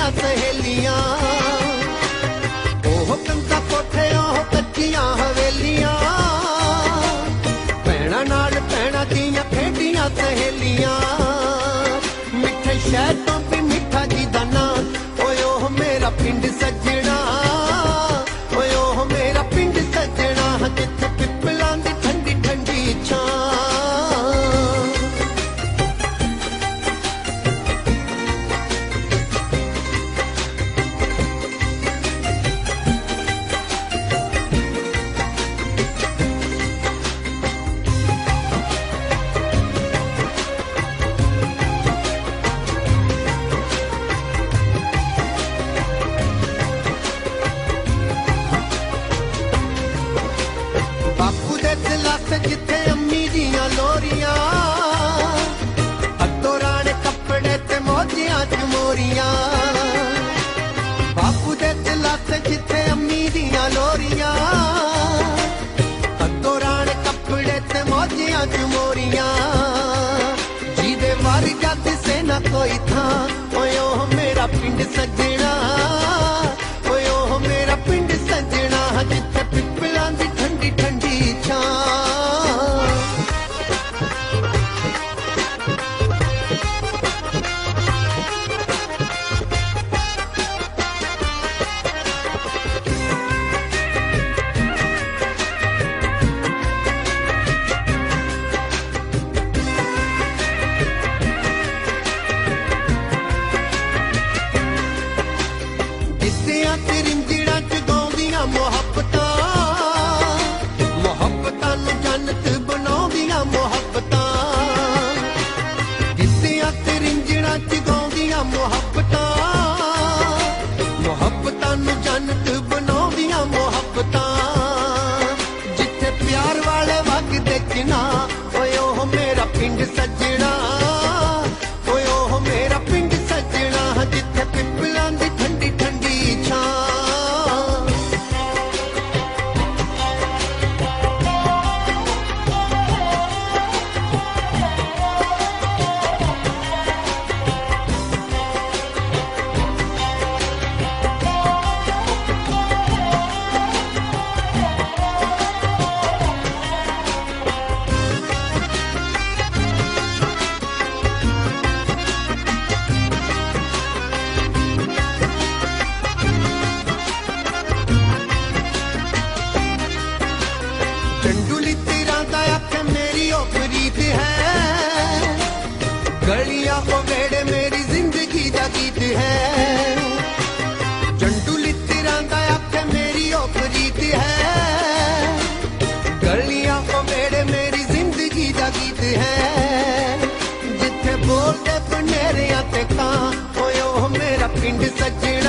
ਮੇਰੀਆਂ ਸਹੇਲੀਆਂ। ਉਹ ਕੰਤਾ ਕੋਠੇ ਉਹ ਕੱਚੀਆਂ ਹਵੇਲੀਆਂ। ਭੈਣਾਂ ਨਾਲ ਭੈਣਾਂ ਦੀਆਂ ਖੇਡੀਆਂ ਸਹੇਲੀਆਂ। ਮਿੱਠੇ ਸ਼ਹਿਰ ਤੋਂ ਵੀ ਮਿੱਠਾ ਜੀ ਦਾ ਨਾਂ। ਓਏ, ਉਹ ਮੇਰਾ ਪਿੰਡ ਸੱਜਣਾ ਮੋਜੀਆਂ ਬਾਪੂ ਦੇ ਦਿਲਾਸੇ ਜਿੱਥੇ ਅੰਮੀ ਦੀਆਂ ਲੋਰੀਆਂ। ਅੱਤੋ ਰਾਣੇ ਕੱਪੜੇ ਤੇ ਮੋਜੀਆਂ ਚ ਮੋਰੀਆਂ। ਜਿਹਦੇ ਵਰਗਾ ਦਿਸੇ ਨਾ ਕੋਈ ਥਾਂ। ਓਏ ਉਹ ਮੇਰਾ ਪਿੰਡ ਸੱਜੇ ਚੰਡੂਲੀ ਤੇਰਾ ਦਾ ਅੱਖ ਮੇਰੀ ਉਹ ਪ੍ਰੀਤ ਹੈ ਗਲੀਆਂ ਉਹ ਵੇੜੇ ਮੇਰੀ ਜ਼ਿੰਦਗੀ ਦਾ ਗੀਤ ਹੈ ਚੰਡੂਲੀ ਤੇਰਾ ਦਾ ਅੱਖ ਮੇਰੀ ਉਹ ਪ੍ਰੀਤ ਹੈ ਗਲੀਆਂ ਉਹ ਵੇੜੇ ਮੇਰੀ ਜ਼ਿੰਦਗੀ ਦਾ ਗੀਤ ਹੈ ਜਿੱਥੇ ਬੋਲਦੇ ਬਨੇਰਿਆਂ ਤੇ ਕਾਂ ਓਏ ਉਹ ਮੇਰਾ ਪਿੰਡ ਸੱਜੇ